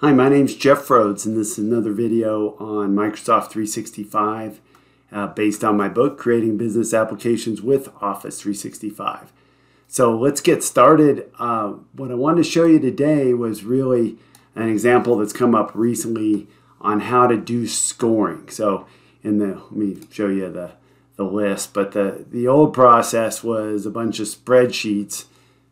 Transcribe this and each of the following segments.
Hi, my name is Jeff Rhodes, and this is another video on Microsoft 365 uh, based on my book, Creating Business Applications with Office 365. So let's get started. Uh, what I wanted to show you today was really an example that's come up recently on how to do scoring. So in the, let me show you the, the list, but the, the old process was a bunch of spreadsheets,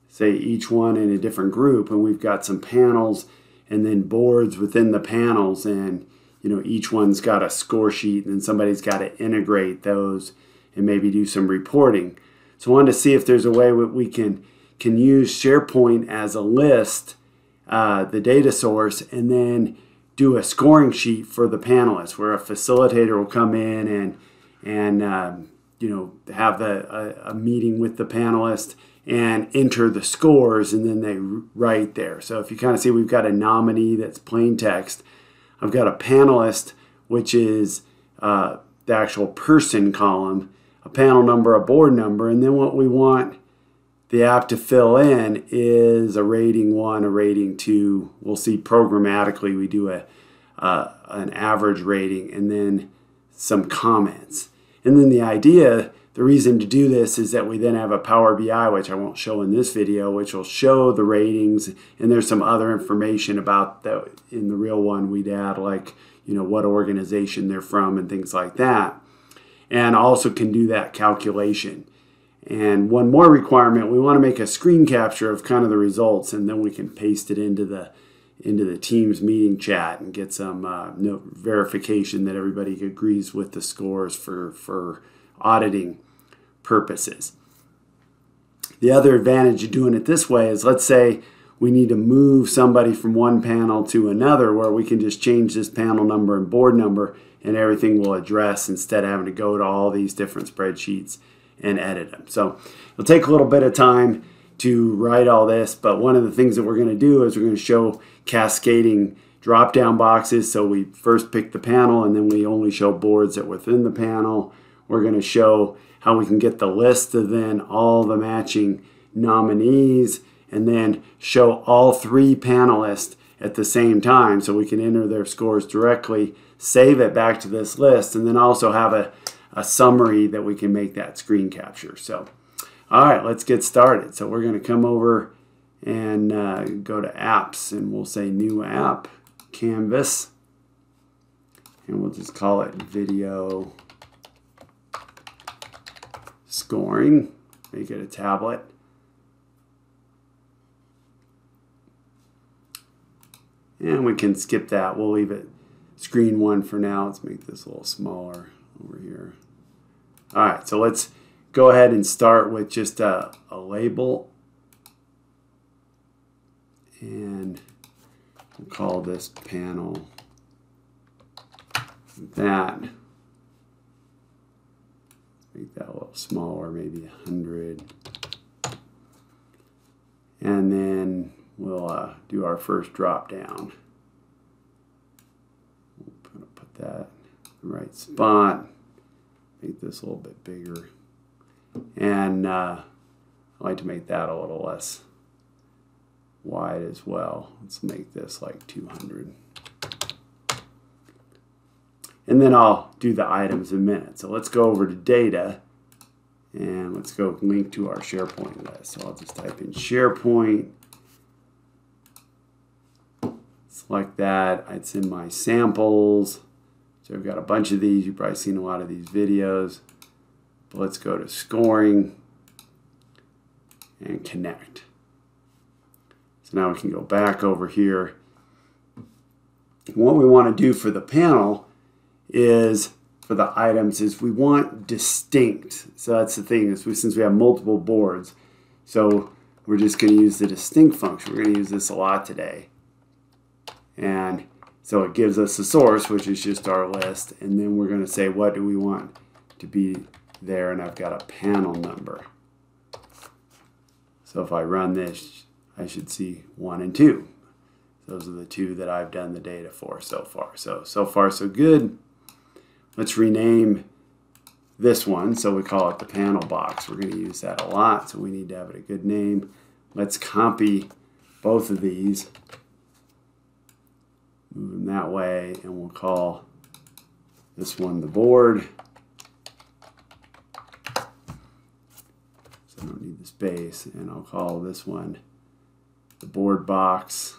say each one in a different group, and we've got some panels and then boards within the panels and you know each one's got a score sheet and then somebody's got to integrate those and maybe do some reporting. So i wanted to see if there's a way that we can can use sharepoint as a list uh, the data source and then do a scoring sheet for the panelists where a facilitator will come in and and um, you know have a, a, a meeting with the panelists and enter the scores and then they write there. So if you kind of see we've got a nominee that's plain text. I've got a panelist which is uh, the actual person column, a panel number, a board number, and then what we want the app to fill in is a rating one, a rating two. We'll see programmatically we do a uh, an average rating and then some comments. And then the idea the reason to do this is that we then have a Power BI, which I won't show in this video, which will show the ratings, and there's some other information about that in the real one we'd add, like you know what organization they're from and things like that, and also can do that calculation. And one more requirement, we want to make a screen capture of kind of the results, and then we can paste it into the into the Teams meeting chat and get some uh, verification that everybody agrees with the scores for for auditing purposes. The other advantage of doing it this way is let's say we need to move somebody from one panel to another where we can just change this panel number and board number and everything will address instead of having to go to all these different spreadsheets and edit them. So it'll take a little bit of time to write all this, but one of the things that we're going to do is we're going to show cascading drop down boxes. So we first pick the panel and then we only show boards that within the panel. We're going to show how we can get the list of then all the matching nominees and then show all three panelists at the same time so we can enter their scores directly, save it back to this list, and then also have a, a summary that we can make that screen capture. So, all right, let's get started. So we're going to come over and uh, go to apps and we'll say new app, Canvas, and we'll just call it video scoring, make it a tablet. And we can skip that. We'll leave it screen one for now. Let's make this a little smaller over here. All right, so let's go ahead and start with just a, a label. And we'll call this panel that. Little smaller, maybe 100. And then we'll uh, do our first drop down. We'll put that in the right spot. Make this a little bit bigger. And uh, I like to make that a little less wide as well. Let's make this like 200. And then I'll do the items in a minute. So let's go over to data and let's go link to our SharePoint list. So I'll just type in SharePoint, select that. It's in my samples. So I've got a bunch of these. You've probably seen a lot of these videos. But let's go to scoring and connect. So now we can go back over here. What we want to do for the panel is for the items is we want distinct. So that's the thing is we, since we have multiple boards, so we're just going to use the distinct function. We're going to use this a lot today. And so it gives us the source, which is just our list. And then we're going to say, what do we want to be there? And I've got a panel number. So if I run this, I should see one and two. Those are the two that I've done the data for so far. So, so far so good. Let's rename this one. So we call it the panel box. We're going to use that a lot, so we need to have it a good name. Let's copy both of these move them that way, and we'll call this one the board. So I don't need the space, and I'll call this one the board box.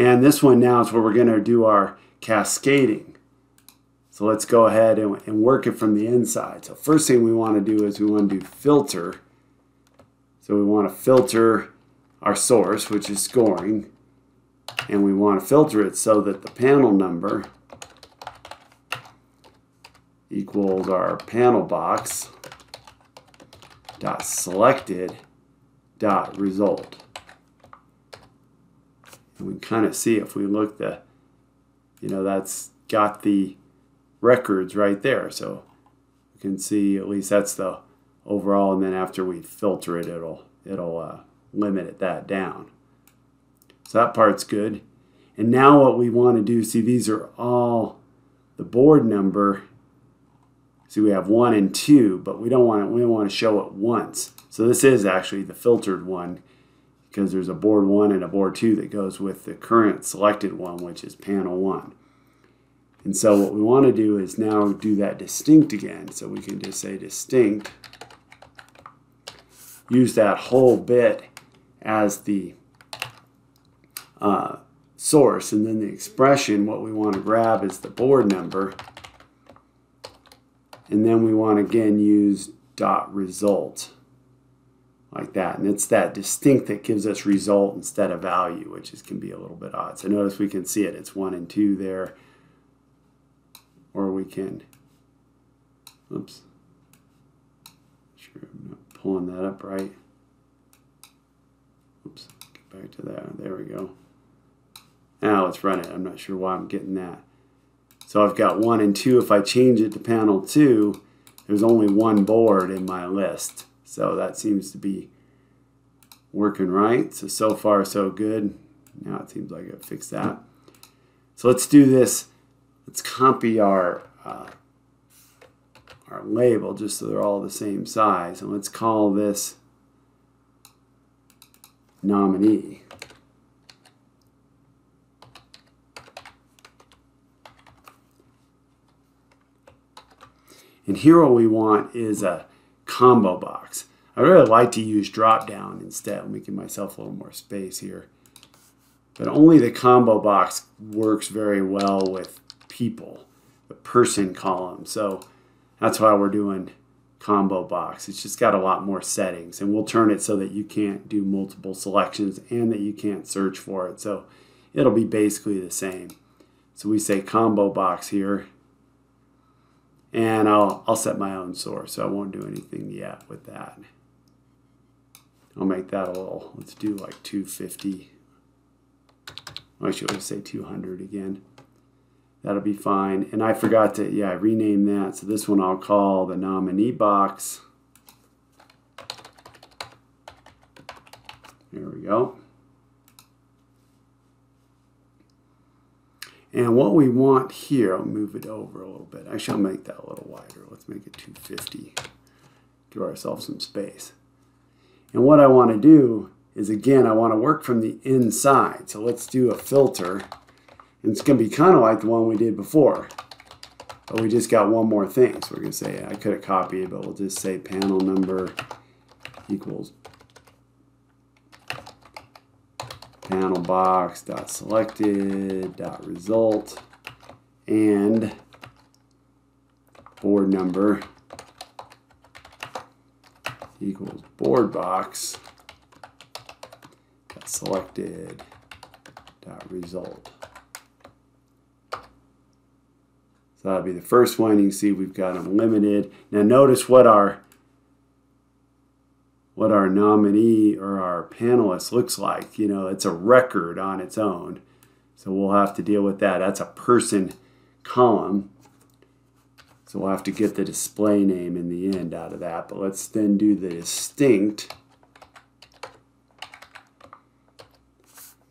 And this one now is where we're going to do our cascading. So let's go ahead and, and, work it from the inside. So first thing we want to do is we want to do filter. So we want to filter our source, which is scoring. And we want to filter it so that the panel number equals our panel box dot selected dot result. And we kind of see if we look the, you know, that's got the records right there. So you can see at least that's the overall. And then after we filter it, it'll, it'll uh, limit it that down. So that part's good. And now what we want to do, see these are all the board number. See we have one and two, but we don't want to, we don't want to show it once. So this is actually the filtered one because there's a board one and a board two that goes with the current selected one, which is panel one. And so what we want to do is now do that distinct again. So we can just say distinct, use that whole bit as the uh, source, and then the expression, what we want to grab is the board number. And then we want to again use dot result like that. And it's that distinct that gives us result instead of value, which is, can be a little bit odd. So notice we can see it. It's 1 and 2 there. Or we can, oops, sure I'm not pulling that up right. Oops, get back to that. There we go. Now let's run it. I'm not sure why I'm getting that. So I've got 1 and 2. If I change it to panel 2, there's only one board in my list. So that seems to be working right. So, so far so good. Now it seems like I fixed that. So let's do this. Let's copy our, uh, our label just so they're all the same size. And let's call this nominee. And here what we want is a combo box. I really like to use drop down instead. I'm making myself a little more space here. But only the combo box works very well with people, the person column. So that's why we're doing combo box. It's just got a lot more settings and we'll turn it so that you can't do multiple selections and that you can't search for it. So it'll be basically the same. So we say combo box here and I'll, I'll set my own source, so I won't do anything yet with that. I'll make that a little, let's do like 250. I should say 200 again. That'll be fine. And I forgot to, yeah, rename that. So this one I'll call the nominee box. There we go. And what we want here, I'll move it over a little bit. I shall make that a little wider. Let's make it 250. Give ourselves some space. And what I want to do is, again, I want to work from the inside. So let's do a filter. And it's going to be kind of like the one we did before. But we just got one more thing. So we're going to say, I could have copied, but we'll just say panel number equals panel box dot selected dot result and board number equals board box dot selected dot result. So that'll be the first one. You can see we've got them limited. Now notice what our what our nominee or our panelist looks like. You know, it's a record on its own. So we'll have to deal with that. That's a person column. So we'll have to get the display name in the end out of that. But let's then do the distinct.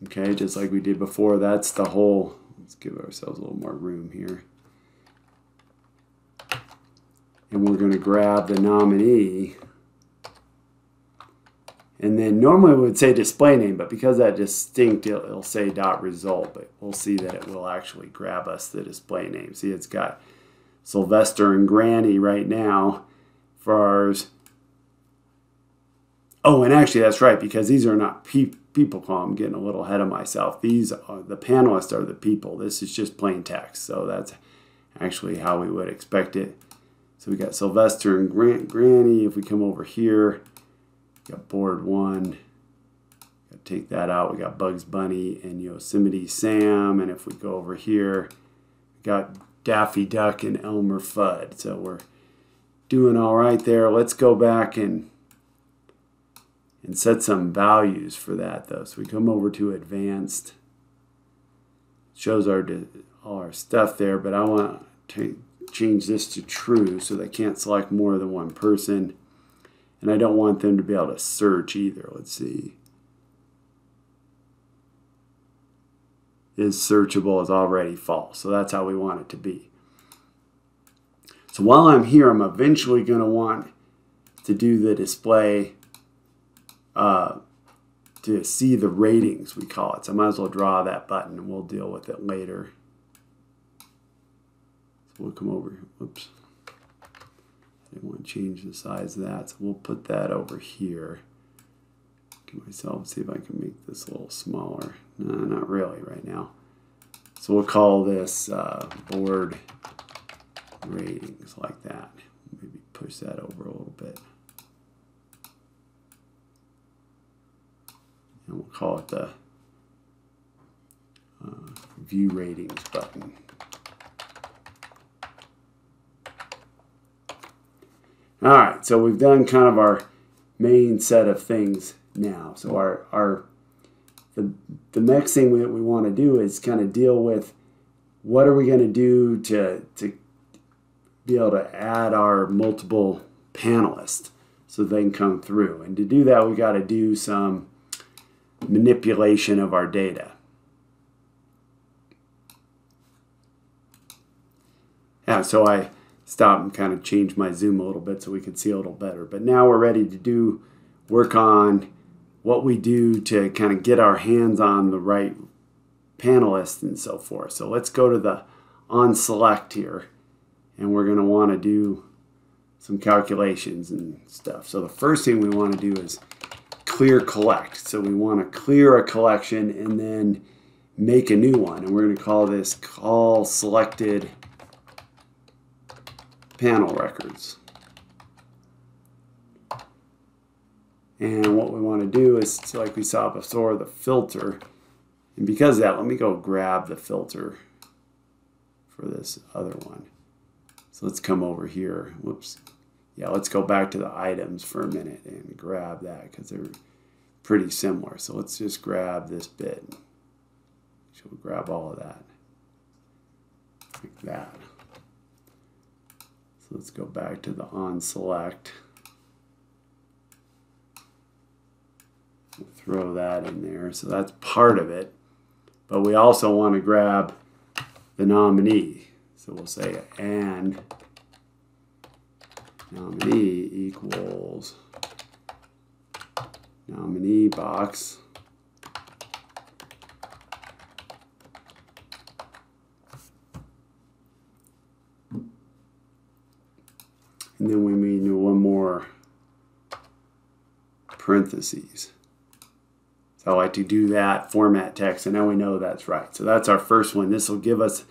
Okay, just like we did before, that's the whole, let's give ourselves a little more room here. And we're going to grab the nominee And then normally we would say display name, but because that distinct, it'll, it'll, say dot result, but we'll see that it will actually grab us the display name. See, it's got Sylvester and Granny right now for ours. Oh, and actually that's right, because these are not pe people call. I'm getting a little ahead of myself. These are the panelists are the people. This is just plain text. So that's actually how we would expect it. So we got Sylvester and Grant, Granny. If we come over here, got board one. Got take that out. We got Bugs Bunny and Yosemite Sam. And if we go over here, we got Daffy Duck and Elmer Fudd. So we're doing all right there. Let's go back and and set some values for that though. So we come over to advanced. Shows our all our stuff there, but I want to change this to true so they can't select more than one person. And I don't want them to be able to search either. Let's see. Is searchable is already false. So that's how we want it to be. So while I'm here, I'm eventually going to want to do the display uh, to see the ratings, we call it. So I might as well draw that button and we'll deal with it later. So we'll come over, whoops. I want to change the size of that, so we'll put that over here. Give myself, see if I can make this a little smaller. No, not really right now. So we'll call this uh, board ratings like that. Maybe push that over a little bit. And we'll call it the uh, view ratings button. All right, so we've done kind of our main set of things now. So our, our the, the next thing that we want to do is kind of deal with what are we going to do to, to be able to add our multiple panelists so they can come through. And to do that, we got to do some manipulation of our data. Yeah, so I stop and kind of change my zoom a little bit so we can see a little better. But now we're ready to do work on what we do to kind of get our hands on the right panelists and so forth. So let's go to the on select here and we're going to want to do some calculations and stuff. So the first thing we want to do is clear collect. So we want to clear a collection and then make a new one. And we're going to call this call selected panel records. And what we want to do is, like we saw before, the filter. And because that, let me go grab the filter for this other one. So let's come over here. Whoops. Yeah, let's go back to the items for a minute and grab that because they're pretty similar. So let's just grab this bit. So we'll grab all of that. Like that. So let's go back to the on select. throw that in there. So that's part of it. But we also want to grab the nominee. So we'll say and nominee equals nominee box and then we need one more parentheses. So I like to do that, format text, and now we know that's right. So that's our first one. This will give us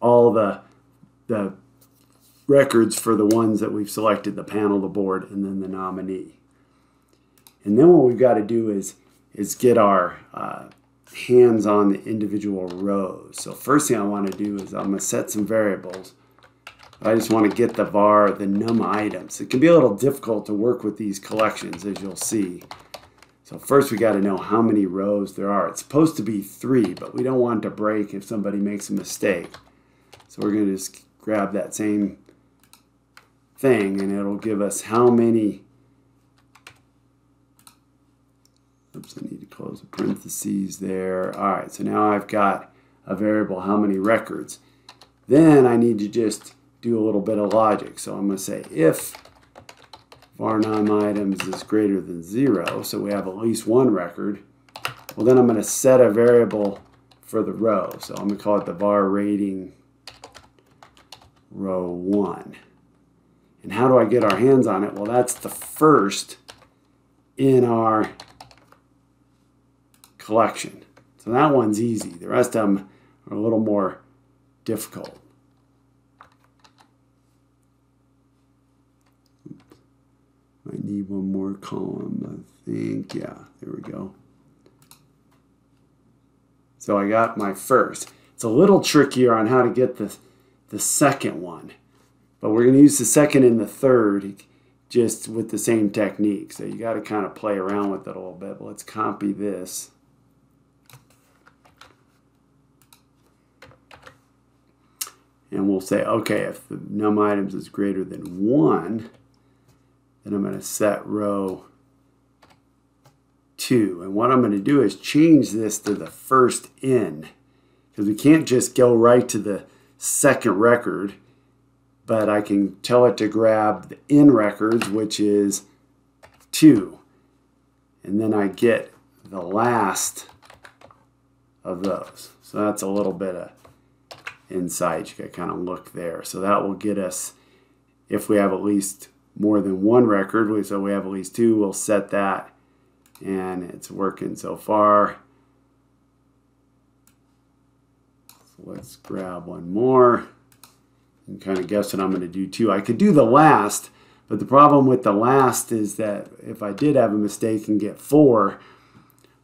all the, the records for the ones that we've selected, the panel, the board, and then the nominee. And then what we've got to do is, is get our uh, hands on the individual rows. So first thing I want to do is I'm going to set some variables. I just want to get the var, the num items. It can be a little difficult to work with these collections, as you'll see. So first we got to know how many rows there are. It's supposed to be three, but we don't want to break if somebody makes a mistake. So we're going to just grab that same thing and it'll give us how many oops I need to close the parentheses there all right so now I've got a variable how many records then I need to just do a little bit of logic so I'm going to say if var num items is greater than zero, so we have at least one record, well then I'm going to set a variable for the row. So I'm going to call it the var rating row 1. And how do I get our hands on it? Well, that's the first in our collection. So that one's easy. The rest of them are a little more difficult. Need one more column, I think. Yeah, there we go. So I got my first. It's a little trickier on how to get the, the second one. But we're going to use the second and the third just with the same technique. So you got to kind of play around with it a little bit. But let's copy this. And we'll say, okay, if the num items is greater than 1, then I'm going to set row 2. And what I'm going to do is change this to the first in. Because we can't just go right to the second record. But I can tell it to grab the in records, which is 2. And then I get the last of those. So that's a little bit of insight. You can kind of look there. So that will get us, if we have at least more than one record, so we have at least two, we'll set that and it's working so far. So let's grab one more and kind of guess what I'm going to do too. I could do the last, but the problem with the last is that if I did have a mistake and get four,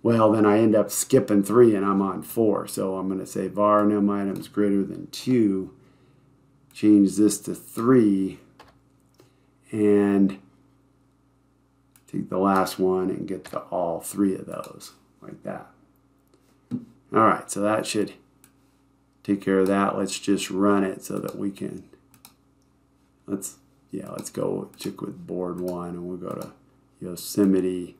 well, then I end up skipping three and I'm on four. So I'm going to say var num items greater than two. Change this to three and take the last one and get to all three of those like that. All right, so that should take care of that. Let's just run it so that we can, let's, yeah, let's go check with board one and we'll go to Yosemite.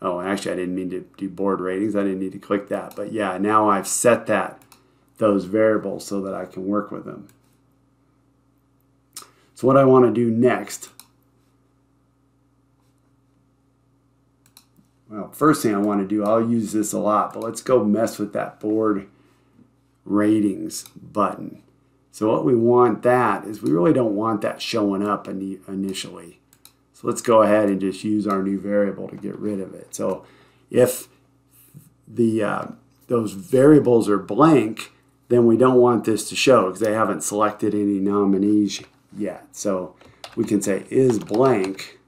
Oh, actually, I didn't mean to do board ratings. I didn't need to click that. But yeah, now I've set that, those variables so that I can work with them. So what I want to do next, well, first thing I want to do, I'll use this a lot, but let's go mess with that board ratings button. So what we want that is we really don't want that showing up initially. So let's go ahead and just use our new variable to get rid of it. So if the uh, those variables are blank, then we don't want this to show because they haven't selected any nominees yet. So we can say is blank,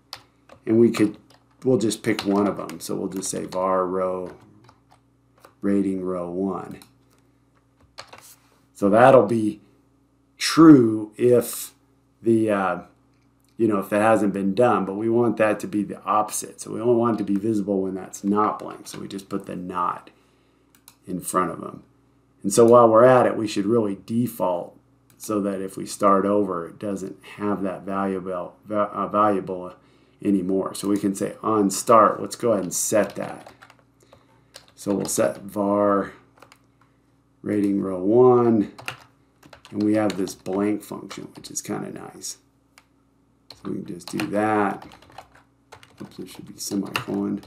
and we could, we'll just pick one of them. So we'll just say var row rating row 1. So that'll be true if the, uh, you know, if that hasn't been done, but we want that to be the opposite. So we only want it to be visible when that's not blank. So we just put the not in front of them. And so while we're at it, we should really default so that if we start over, it doesn't have that valuable, uh, valuable anymore. So we can say on start, let's go ahead and set that. So we'll set var rating row one, and we have this blank function, which is kind of nice. So we can just do that. Oops, there should be semicolon.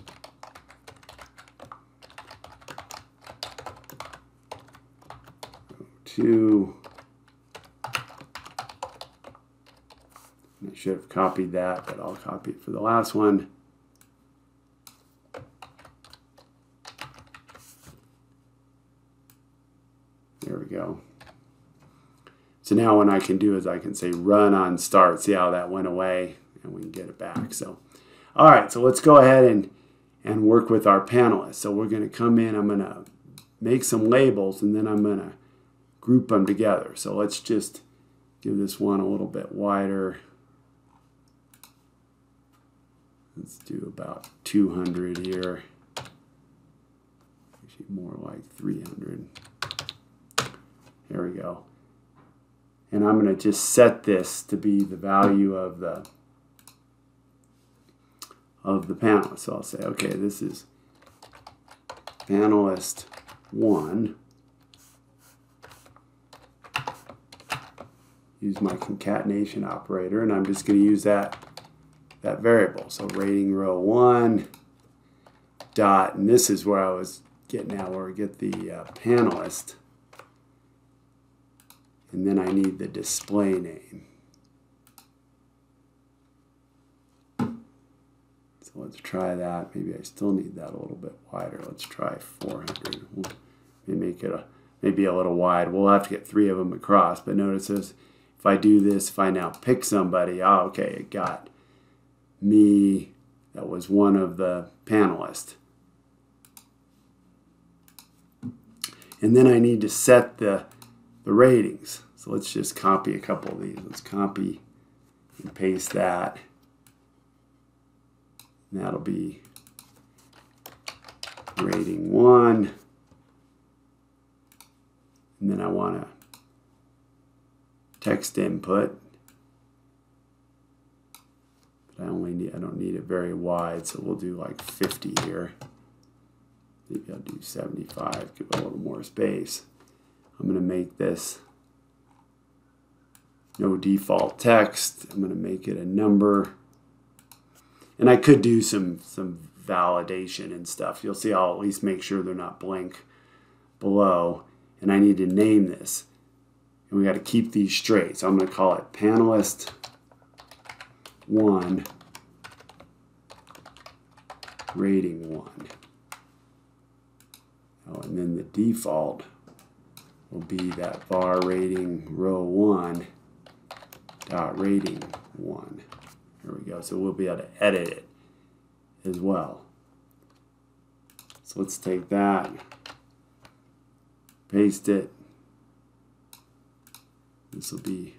Two. I should have copied that, but I'll copy it for the last one. There we go. So now what I can do is I can say run on start. See how that went away? And we can get it back. So, all right, so let's go ahead and, and work with our panelists. So we're going to come in. I'm going to make some labels, and then I'm going to group them together. So let's just give this one a little bit wider. Let's do about 200 here. Actually, more like 300. There we go. And I'm going to just set this to be the value of the of the panel. So I'll say, okay, this is panelist 1. Use my concatenation operator, and I'm just going to use that that variable. So rating row one dot, and this is where I was getting at, where we get the uh, panelist. And then I need the display name. So let's try that. Maybe I still need that a little bit wider. Let's try 400. We'll make it a, maybe a little wide. We'll have to get three of them across. But notice this, if I do this, if I now pick somebody, oh, okay, it got me. That was one of the panelists. And then I need to set the, the ratings. So let's just copy a couple of these. Let's copy and paste that. And that'll be rating one. And then I want to text input. But I only need, I don't need it very wide, so we'll do like 50 here. Maybe I'll do 75, give it a little more space. I'm going to make this no default text. I'm going to make it a number. And I could do some, some validation and stuff. You'll see I'll at least make sure they're not blank below. And I need to name this. And we got to keep these straight. So I'm going to call it panelist 1 rating 1. Oh, and then the default will be that var rating row 1 dot rating 1. There we go. So we'll be able to edit it as well. So let's take that, paste it. This will be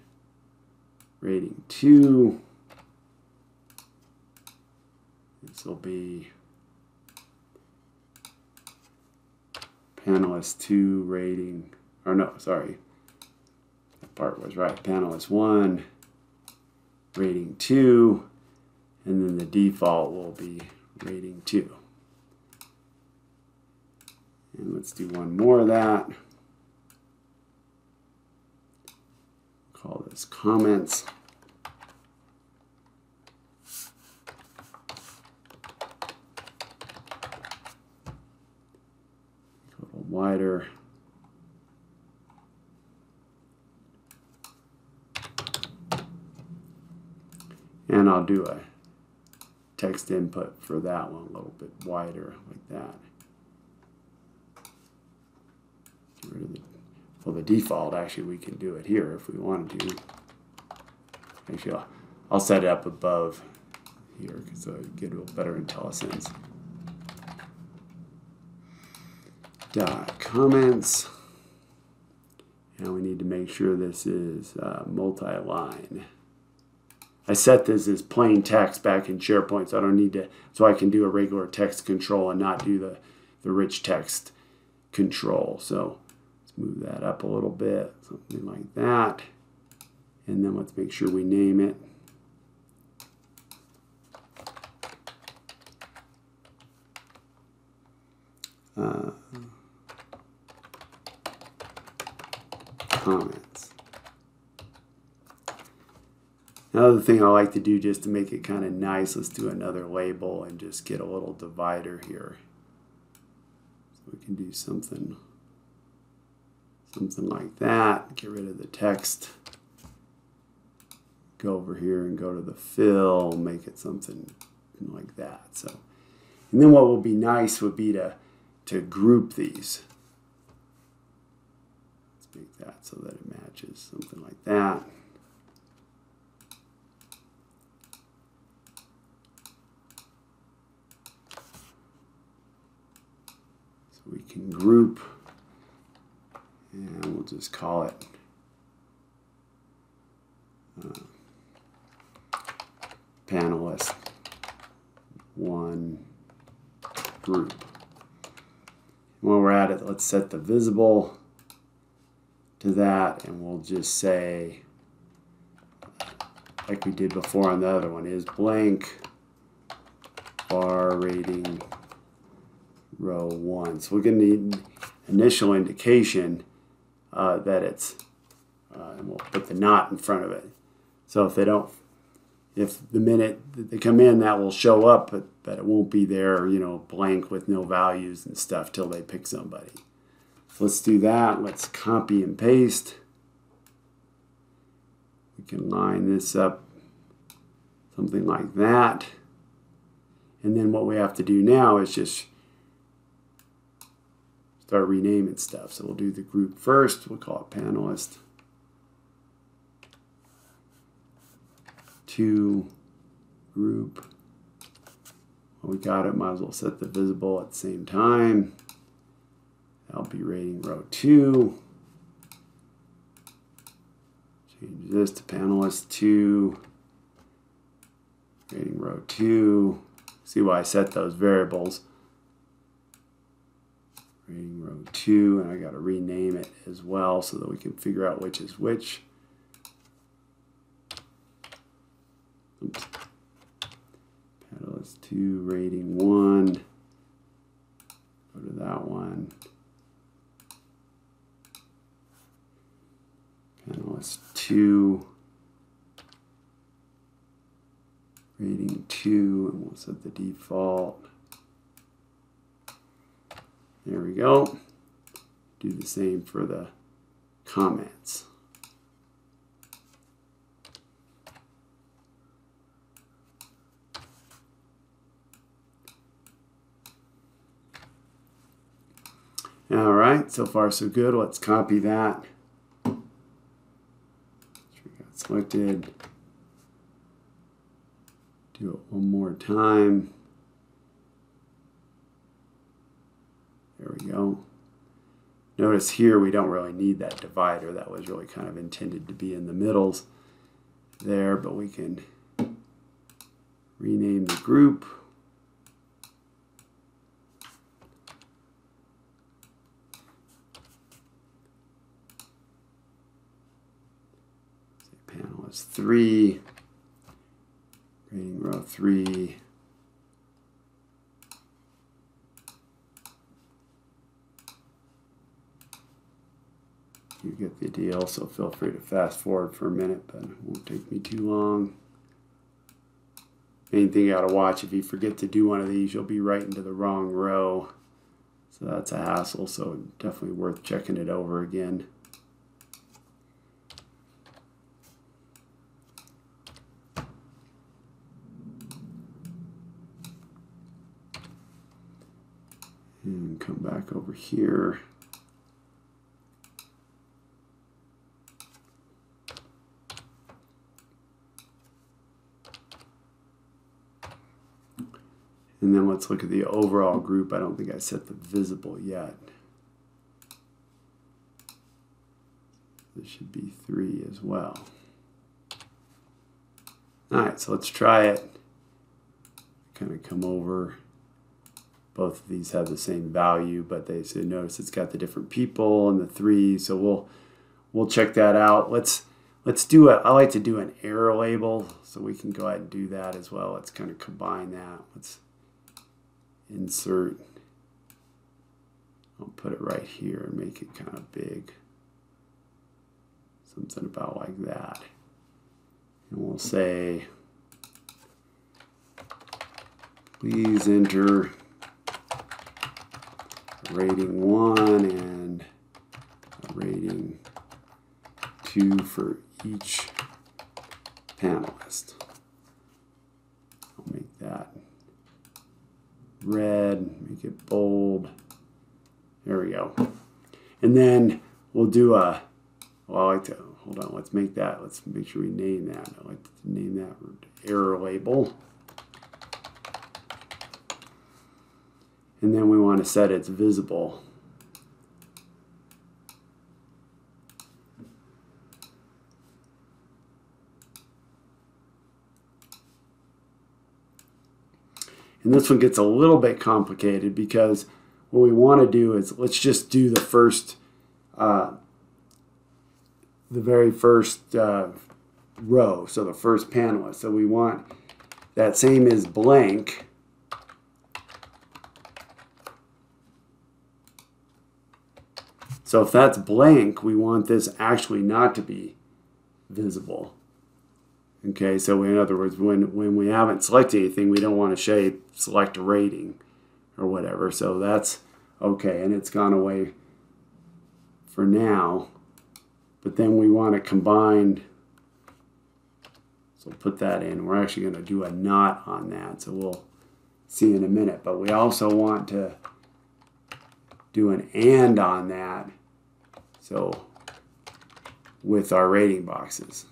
rating 2. This will be panelist 2 rating, or no, sorry, that part was right. Panelist 1, rating 2, and then the default will be rating 2. And let's do one more of that. Call this comments. And I'll do a text input for that one a little bit wider like that. For the default, actually, we can do it here if we wanted to. Actually, I'll, I'll set it up above here because I get a better IntelliSense. Dot comments. And we need to make sure this is uh, multi-line. I set this as plain text back in SharePoint, so I don't need to, so I can do a regular text control and not do the, the rich text control. So let's move that up a little bit, something like that. And then let's make sure we name it. Uh, comments. Another thing I like to do just to make it kind of nice, let's do another label and just get a little divider here. So we can do something, something like that. Get rid of the text. Go over here and go to the fill, make it something like that. So, and then what would be nice would be to, to group these make that so that it matches something like that. So we can group and we'll just call it uh, panelist one group. While we're at it, let's set the visible to that and we'll just say like we did before on the other one is blank var rating row 1 so we're going to need initial indication uh, that it's uh, and we'll put the not in front of it so if they don't if the minute they come in, that will show up, but, but it won't be there, you know, blank with no values and stuff till they pick somebody. Let's do that. Let's copy and paste. We can line this up something like that. And then what we have to do now is just start renaming stuff. So we'll do the group first. We'll call it panelist. Two group. Well, we got it. Might as well set the visible at the same time. I'll be rating row two. Change this to panelist two. Rating row two. See why I set those variables. Rating row two, and I got to rename it as well so that we can figure out which is which. Oops. Panelist two, rating one. Go to that one. Panelist two. rating 2 and we'll set the default. There we go. Do the same for the comments. All right, so far so good. Let's copy that. Selected do it one more time. There we go. Notice here we don't really need that divider. That was really kind of intended to be in the middles there, but we can rename the group. Panel is three. Rating row three. You get the deal, so feel free to fast forward for a minute, but it won't take me too long. Main thing you gotta watch, if you forget to do one of these, you'll be right into the wrong row. So that's a hassle, so definitely worth checking it over again. And come back over here. And then let's look at the overall group. I don't think I set the visible yet. This should be three as well. All right, so let's try it. Kind of come over both of these have the same value, but they say notice it's got the different people and the three. So we'll we'll check that out. Let's let's do a I like to do an error label, so we can go ahead and do that as well. Let's kind of combine that. Let's insert. I'll put it right here and make it kind of big. Something about like that. And we'll say, please enter rating one and a rating two for each panelist. I'll make that red, make it bold. There we go. And then we'll do a, well, I like to, hold on, let's make that, let's make sure we name that. I like to name that error label. And then we want to set its visible. And this one gets a little bit complicated because what we want to do is let's just do the first, uh, the very first uh, row, so the first panelist. So we want that same is blank So if that's blank, we want this actually not to be visible. Okay, so in other words, when, when we haven't selected anything, we don't want to say select a rating or whatever. So that's okay, and it's gone away for now. But then we want to combine, so put that in. We're actually going to do a not on that, so we'll see in a minute. But we also want to do an and on that, so with our rating boxes.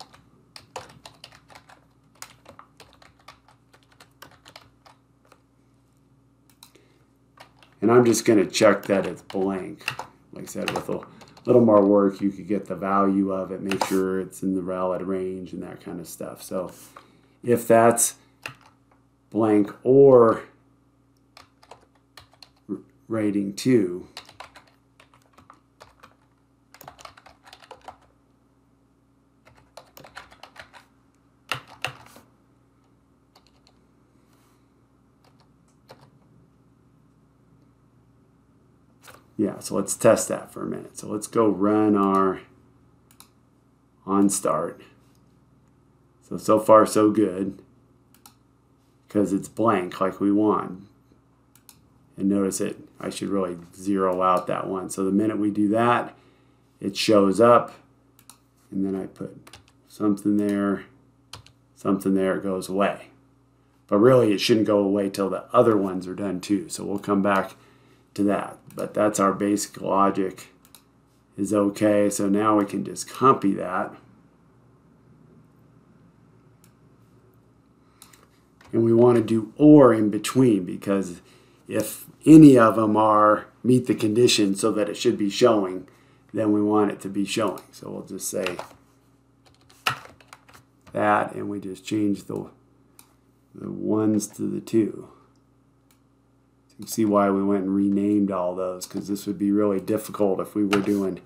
And I'm just going to check that it's blank. Like I said, with a little more work, you could get the value of it, make sure it's in the valid range and that kind of stuff. So if that's blank or rating 2, so let's test that for a minute. So let's go run our on start. So, so far so good because it's blank like we want. And notice it, I should really zero out that one. So the minute we do that, it shows up and then I put something there, something there, it goes away. But really it shouldn't go away till the other ones are done too. So we'll come back to that. But that's our basic logic is okay. So now we can just copy that. And we want to do or in between because if any of them are meet the condition so that it should be showing, then we want it to be showing. So we'll just say that and we just change the, the ones to the two see why we went and renamed all those because this would be really difficult if we were doing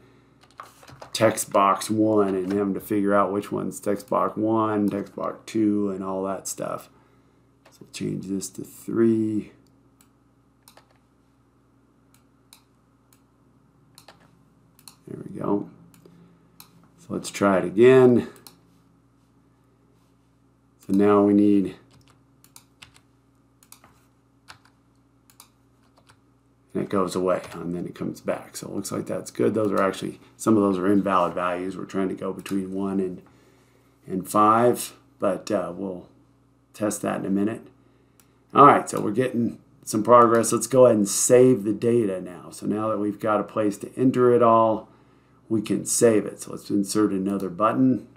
text box one and having to figure out which one's text box one, text box two, and all that stuff. So we'll change this to three. There we go. So let's try it again. So now we need and it goes away and then it comes back. So it looks like that's good. Those are actually, some of those are invalid values. We're trying to go between 1 and, and 5, but uh, we'll test that in a minute. All right, so we're getting some progress. Let's go ahead and save the data now. So now that we've got a place to enter it all, we can save it. So let's insert another button.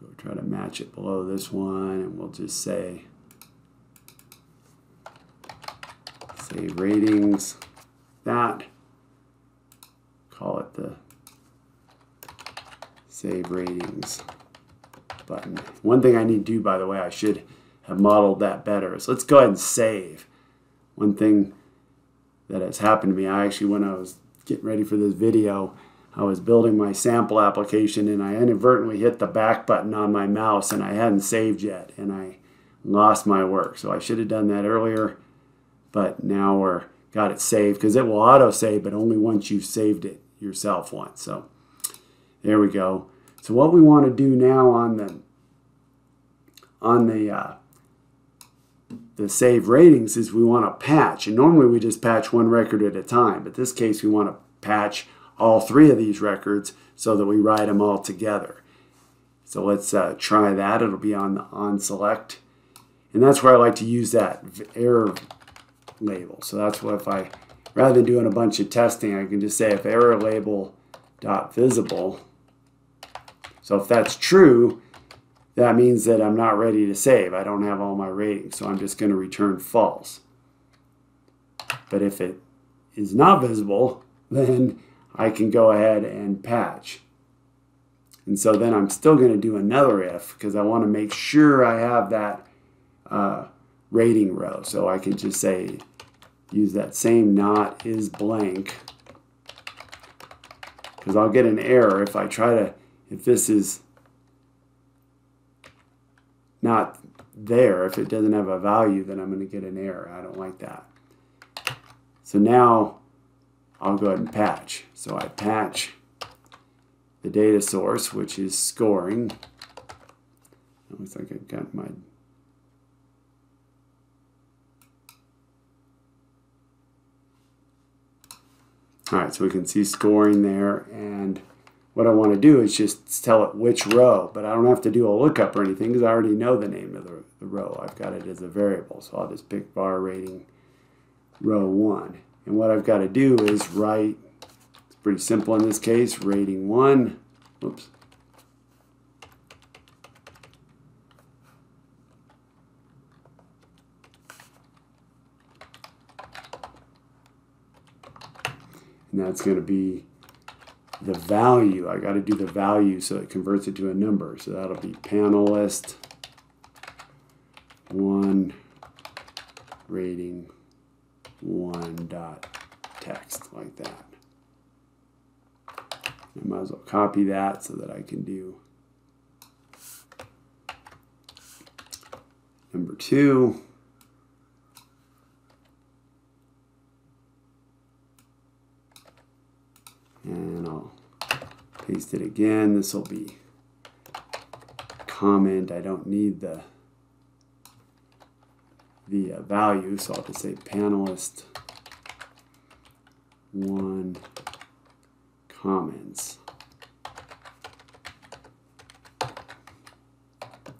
Go try to match it below this one, and we'll just say say ratings. That. Call it the save ratings button. One thing I need to do by the way I should have modeled that better so let's go ahead and save. One thing that has happened to me I actually when I was getting ready for this video I was building my sample application and I inadvertently hit the back button on my mouse and I hadn't saved yet and I lost my work. So I should have done that earlier but now we're got it saved because it will auto save, but only once you've saved it yourself once. So there we go. So what we want to do now on the on the uh, the save ratings is we want to patch, and normally we just patch one record at a time. But this case, we want to patch all three of these records so that we write them all together. So let's uh, try that. It'll be on the on select, and that's where I like to use that error label. So that's what if I, rather than doing a bunch of testing, I can just say if error label dot visible. So if that's true, that means that I'm not ready to save. I don't have all my ratings, so I'm just going to return false. But if it is not visible, then I can go ahead and patch. And so then I'm still going to do another if because I want to make sure I have that uh, rating row. So I can just say use that same not is blank because I'll get an error if I try to, if this is not there, if it doesn't have a value, then I'm going to get an error. I don't like that. So now I'll go ahead and patch. So I patch the data source, which is scoring. It looks like I've got my All right, so we can see scoring there. And what I want to do is just tell it which row, but I don't have to do a lookup or anything because I already know the name of the, the row. I've got it as a variable. So I'll just pick var rating row one. And what I've got to do is write, it's pretty simple in this case, rating one. Oops. That's going to be the value. I got to do the value so it converts it to a number. So that'll be panelist one rating one dot text like that. I might as well copy that so that I can do number two. And I'll paste it again. This will be comment. I don't need the the uh, value, so I'll just say panelist one comments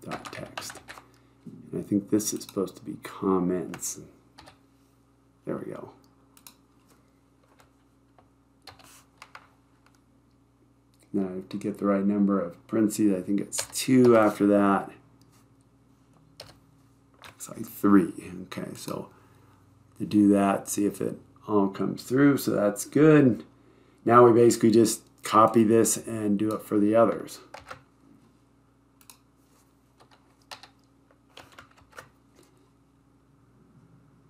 dot text. I think this is supposed to be comments. There we go. Now I have to get the right number of parentheses. I think it's two after that. It's like three. Okay, so to do that, see if it all comes through. So that's good. Now we basically just copy this and do it for the others.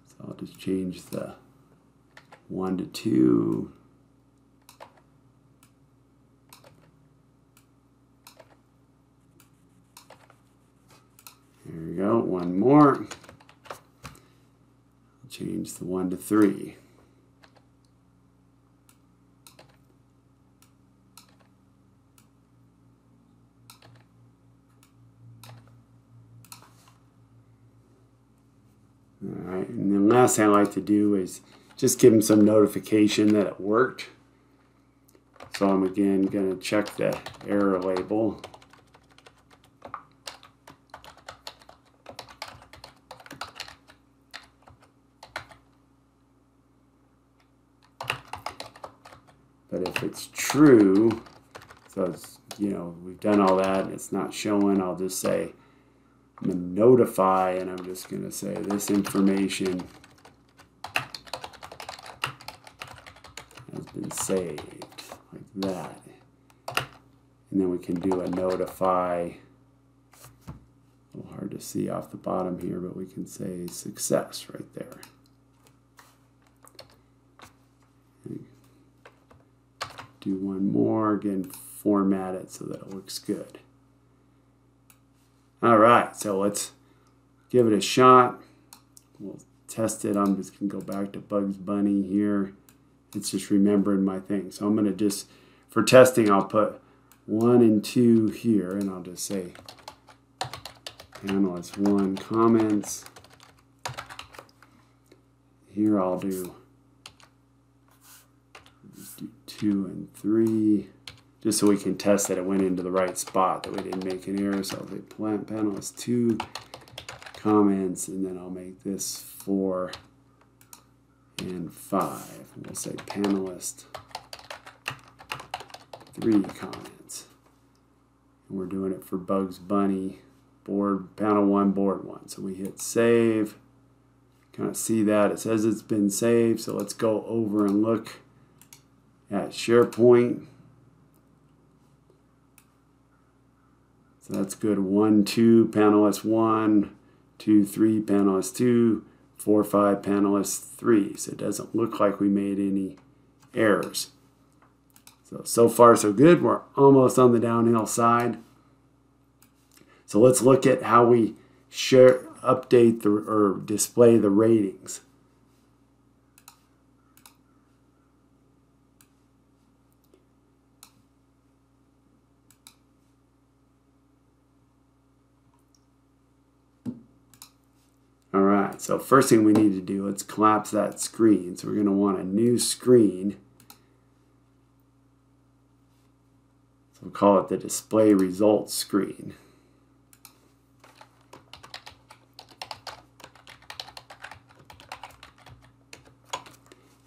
So I'll just change the 1 to 2, one more. Change the one to three. All right, and then last thing I like to do is just give them some notification that it worked. So I'm again going to check the error label. But if it's true, so you know, we've done all that it's not showing, I'll just say, I'm to notify and I'm just going to say this information has been saved, like that. And then we can do a notify, a little hard to see off the bottom here, but we can say success right there. Do one more, again, format it so that it looks good. All right, so let's give it a shot. We'll test it. I'm just going to go back to Bugs Bunny here. It's just remembering my thing. So I'm going to just, for testing, I'll put one and two here, and I'll just say panelist one comments. Here I'll do two and three, just so we can test that it went into the right spot, that we didn't make an error. So I'll say plant panelist two comments, and then I'll make this four and five. And we'll say panelist three comments. And we're doing it for Bugs Bunny, board panel one, board one. So we hit save. Kind of see that it says it's been saved. So let's go over and look at SharePoint. So that's good. One, two, panelist one, two, three, panelist two, four, five, panelist three. So it doesn't look like we made any errors. So, so far so good. We're almost on the downhill side. So let's look at how we share, update the, or display the ratings. So first thing we need to do, let's collapse that screen. So we're going to want a new screen. So we'll call it the display results screen.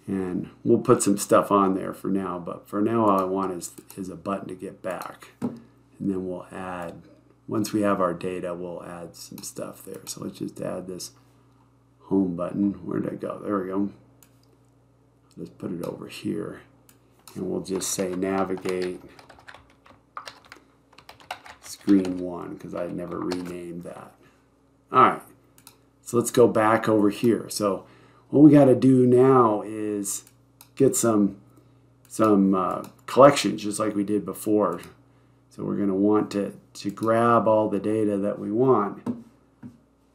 And we'll put some stuff on there for now, but for now all I want is, is a button to get back. And then we'll add, once we have our data, we'll add some stuff there. So let's just add this home button. Where did I go? There we go. Let's put it over here. And we'll just say navigate screen one because I never renamed that. All right, so let's go back over here. So what we got to do now is get some some uh, collections just like we did before. So we're going to want to, to grab all the data that we want.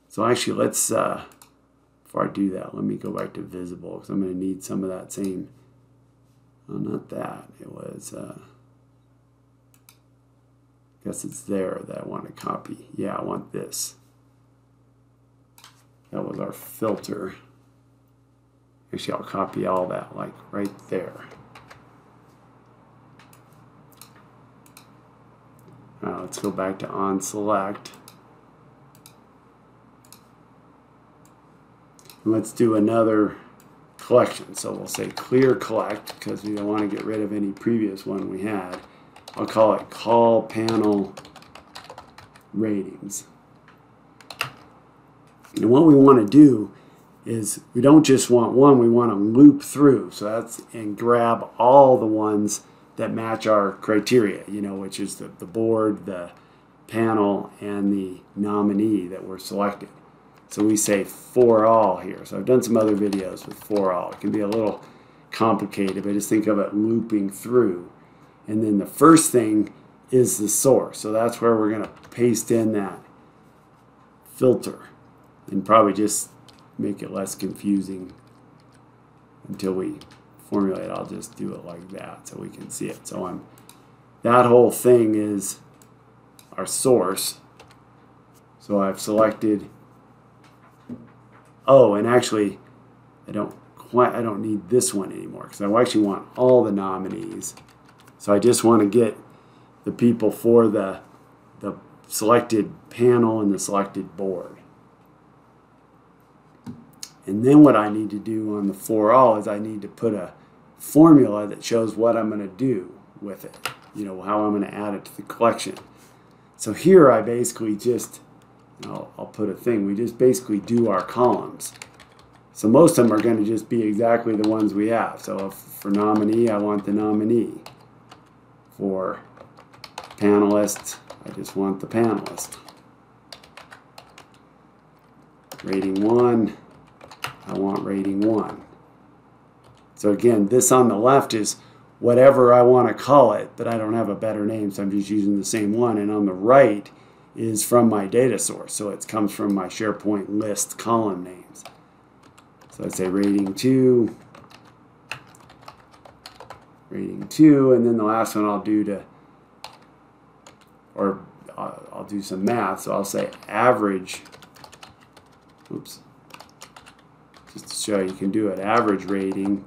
So actually, let's, uh, before I do that, let me go back to visible because I'm going to need some of that same, oh, not that, it was, uh, I guess it's there that I want to copy. Yeah, I want this. That was our filter. Actually, I'll copy all that, like right there. Uh, let's go back to on select. Let's do another collection. So we'll say clear collect because we don't want to get rid of any previous one we had. I'll call it col panel ratings. And what we want to do is we don't just want one, we want to loop through. So that's and grab all the ones that match our criteria, you know, which is the, the board, the panel, and the nominee that we're selected. So we say for all here. So I've done some other videos with for all. It can be a little complicated, but just think of it looping through. And then the first thing is the source. So that's where we're going to paste in that filter and probably just make it less confusing until we formulate. I'll just do it like that so we can see it. So I'm that whole thing is our source. So I've selected oh and actually I don't quite I don't need this one anymore because I actually want all the nominees. So I just want to get the people for the the selected panel and the selected board. And then what I need to do on the for all is I need to put a formula that shows what I'm going to do with it, you know, how I'm going to add it to the collection. So here I basically just, I'll, I'll put a thing, we just basically do our columns. So most of them are going to just be exactly the ones we have. So for nominee, I want the nominee. For panelist, I just want the panelist. Rating 1, I want rating 1. So again, this on the left is whatever I want to call it, but I don't have a better name, so I'm just using the same one. And on the right is from my data source, so it comes from my SharePoint list column names. So I say rating 2, rating 2, and then the last one I'll do to, or I'll do some math, so I'll say average, oops, just to show you can do it, average rating,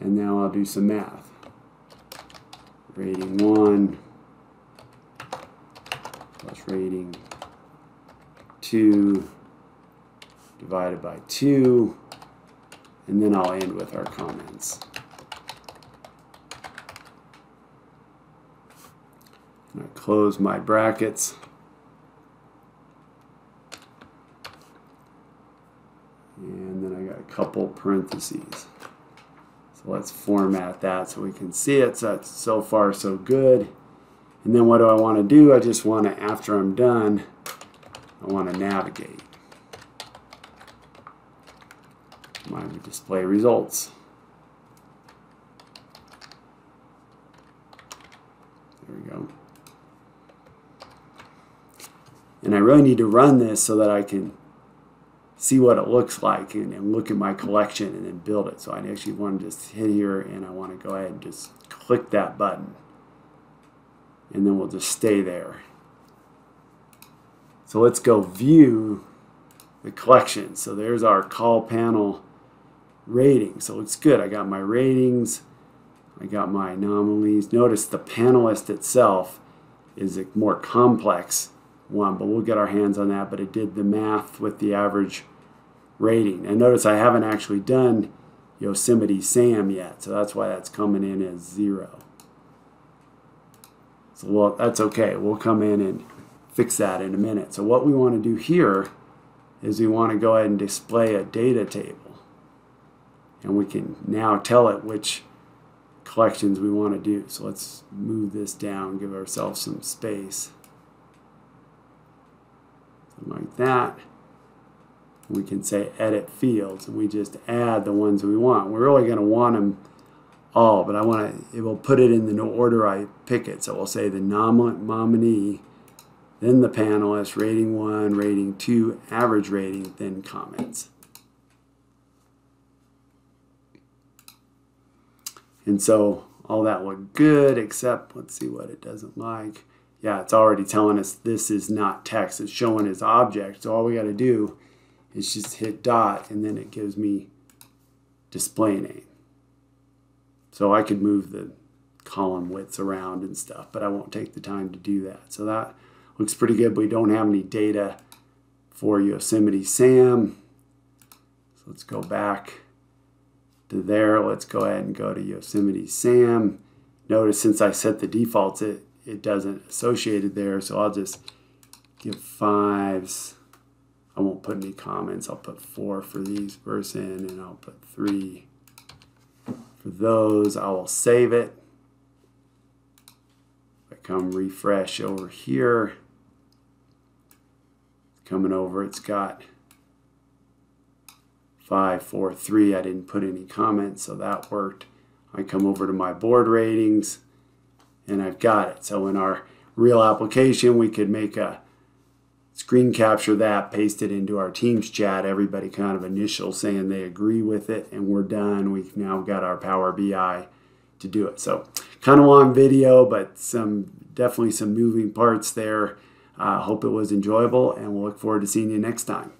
and now I'll do some math. Rating 1 rating 2 divided by 2, and then I'll end with our comments. I close my brackets. And then I got a couple parentheses. So let's format that so we can see it. So so far so good. And then what do I want to do? I just want to, after I'm done, I want to navigate. My display results. There we go. And I really need to run this so that I can see what it looks like and, and, look at my collection and then build it. So I actually want to just hit here and I want to go ahead and just click that button. And then we'll just stay there. So let's go view the collection. So there's our col panel rating. So it's good. I got my ratings. I got my anomalies. Notice the panelist itself is a more complex one, but we'll get our hands on that. But it did the math with the average rating. And notice I haven't actually done Yosemite Sam yet, so that's why that's coming in as zero. So well, that's okay. We'll come in and fix that in a minute. So what we want to do here is we want to go ahead and display a data table. And we can now tell it which collections we want to do. So let's move this down, give ourselves some space. Something like that. We can say edit fields and we just add the ones we want. We're really going to want them all, but I want to, it will put it in the order I pick it. So we'll say the nominee, then the panelist, rating one, rating two, average rating, then comments. And so all that looked good, except let's see what it doesn't like. Yeah, it's already telling us this is not text. It's showing as object. So all we got to do is just hit dot, and then it gives me display name. So I could move the column widths around and stuff, but I won't take the time to do that. So that looks pretty good. We don't have any data for Yosemite Sam. So let's go back to there. Let's go ahead and go to Yosemite Sam. Notice since I set the defaults, it, it doesn't associate it there. So I'll just give fives. I won't put any comments. I'll put four for these person and I'll put three for those. I will save it. I come refresh over here. Coming over, it's got five, four, three. I didn't put any comments, so that worked. I come over to my board ratings and I've got it. So in our real application, we could make a screen capture that, paste it into our Teams chat, everybody kind of initial saying they agree with it, and we're done. We've now got our Power BI to do it. So kind of long video, but some definitely some moving parts there. I uh, hope it was enjoyable, and we'll look forward to seeing you next time.